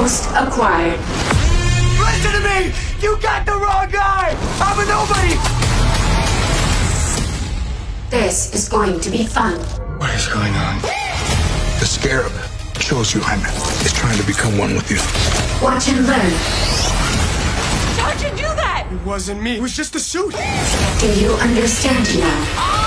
Host acquired. Listen to me! You got the wrong guy! I'm a nobody! This is going to be fun. What is going on? The scarab chose you Jaime is trying to become one with you. Watch and learn. How'd you do that? It wasn't me. It was just the suit. Do you understand now?